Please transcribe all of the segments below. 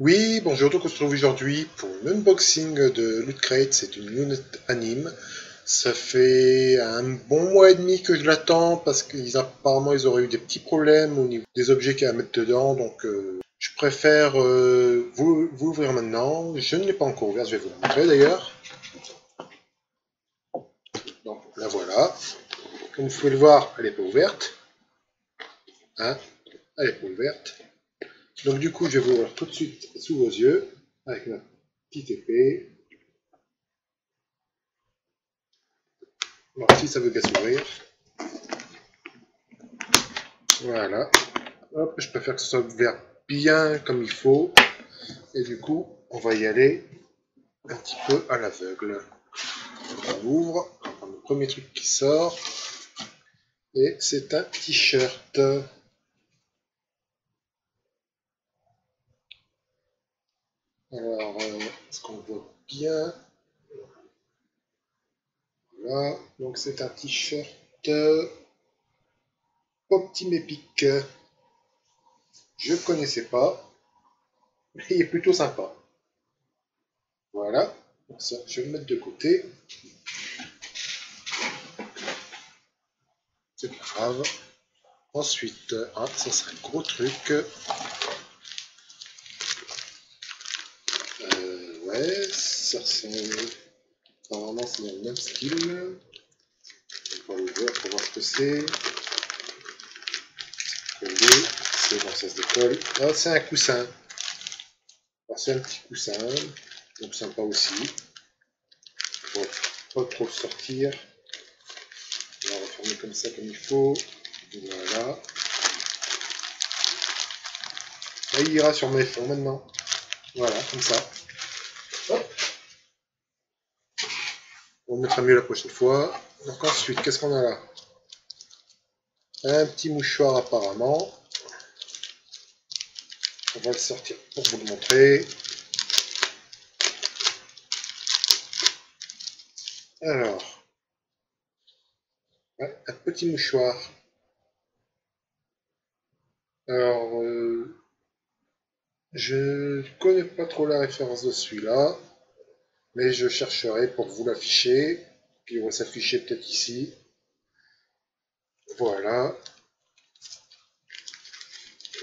Oui, bonjour, donc on se retrouve aujourd'hui pour un unboxing de Loot Crate, c'est une lunette anime. Ça fait un bon mois et demi que je l'attends parce qu'apparemment ils auraient eu des petits problèmes au niveau des objets qu'il y a à mettre dedans, donc euh, je préfère euh, vous, ouvrir maintenant. Je ne l'ai pas encore ouvert, je vais vous le montrer d'ailleurs. Donc la voilà. Comme vous pouvez le voir, elle n'est pas ouverte. Hein elle n'est pas ouverte. Donc du coup, je vais vous voir tout de suite sous vos yeux, avec ma petite épée. Alors si ça veut bien s'ouvrir. Voilà. Hop, je préfère que ce soit ouvert bien comme il faut. Et du coup, on va y aller un petit peu à l'aveugle. On ouvre, le premier truc qui sort. Et c'est un t-shirt. Alors, euh, est-ce qu'on voit bien? Voilà, donc c'est un t-shirt Optimepic. Je ne connaissais pas, mais il est plutôt sympa. Voilà, ça je vais le mettre de côté. C'est pas grave. Ensuite, ah, ça serait un gros truc. Ça ressemble. Apparemment, c'est le même style. On va voir pour voir ce que c'est. C'est bon, ça se décolle. Ah, c'est un coussin. Ah, c'est un petit coussin. Donc sympa aussi. Pour pas trop sortir. On va refermer comme ça comme il faut. Voilà. Là, il ira sur mes fonds maintenant. Voilà, comme ça. On mettra mieux la prochaine fois. Donc ensuite, qu'est-ce qu'on a là? Un petit mouchoir apparemment. On va le sortir pour vous le montrer. Alors, un petit mouchoir. Alors, euh, je ne connais pas trop la référence de celui-là mais je chercherai pour vous l'afficher. Il va s'afficher peut-être ici. Voilà.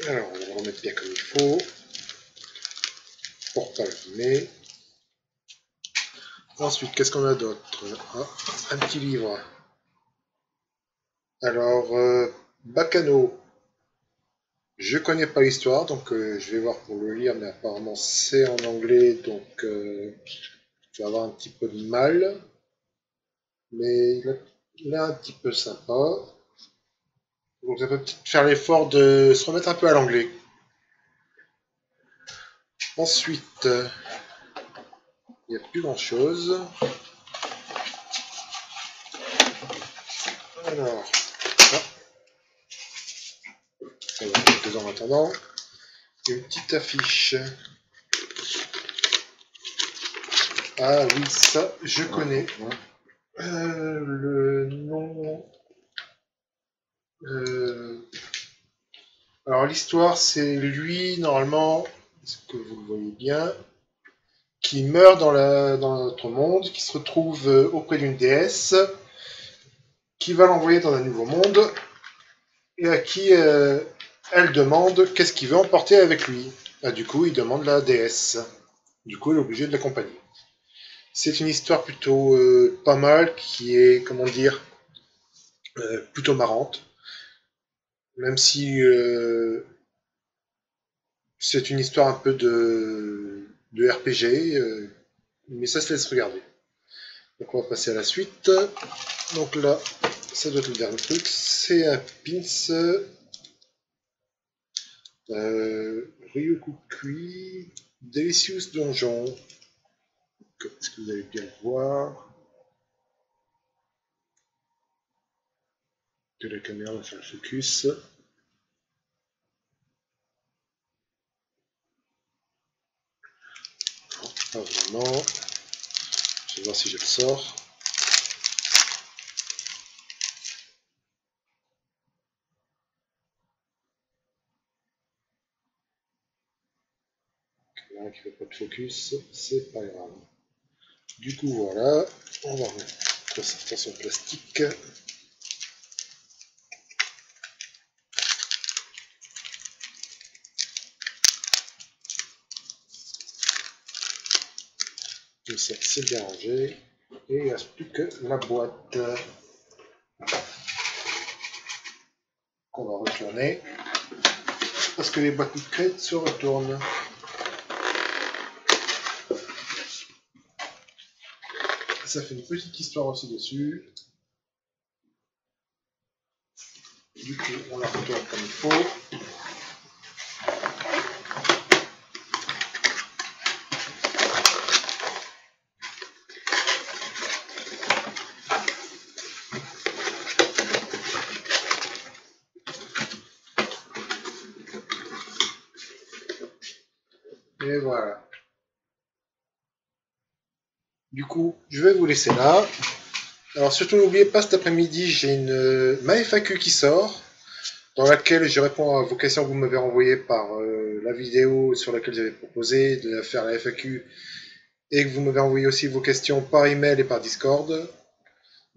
Alors, on va le remettre bien comme il faut. Pour pas l'abîmer. Ensuite, qu'est-ce qu'on a d'autre? Ah, Un petit livre. Alors, euh, Bacano. Je connais pas l'histoire, donc euh, je vais voir pour le lire, mais apparemment c'est en anglais, donc euh, je vais avoir un petit peu de mal, mais il est un petit peu sympa. Donc ça peut peut-être faire l'effort de se remettre un peu à l'anglais. Ensuite, il n'y a plus grand chose. Alors, ça va en attendant. Une petite affiche. Ah oui, ça, je connais. Euh, le nom. Euh, alors l'histoire, c'est lui, normalement, est-ce que vous le voyez bien, qui meurt dans, la, dans notre monde, qui se retrouve euh, auprès d'une déesse, qui va l'envoyer dans un nouveau monde, et à qui elle demande qu'est-ce qu'il veut emporter avec lui. Ah, du coup, il demande la déesse. Du coup, elle est obligée de l'accompagner. C'est une histoire plutôt euh, pas mal, qui est, comment dire, euh, plutôt marrante. Même si euh, c'est une histoire un peu de, RPG, mais ça se laisse regarder. Donc on va passer à la suite. Donc là, ça doit être le dernier truc. C'est un pins euh, Ryukukui Delicious Donjon. Est-ce que vous allez bien voir? Que la caméra va faire le focus. Non, pas vraiment. Je vais voir si je le sors. Qui fait pas de focus, c'est pas grave. Du coup, voilà, on va remettre ça sur plastique. Tout ça, c'est bien. Et il ne reste plus que la boîte qu'on va retourner parce que les boîtes de se retournent. Ça fait une petite histoire aussi dessus. Du coup, on la retourne comme il faut. Et voilà. Du coup, je vais vous laisser là. Alors surtout n'oubliez pas, cet après-midi, j'ai une ma FAQ qui sort, dans laquelle je réponds à vos questions que vous m'avez envoyées par euh, la vidéo sur laquelle j'avais proposé de faire la FAQ, et que vous m'avez envoyé aussi vos questions par email et par Discord.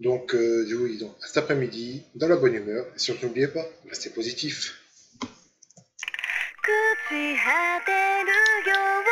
Donc, euh, je vous dis donc à cet après-midi, dans la bonne humeur, et surtout n'oubliez pas, restez positif. 朽ち果てるよう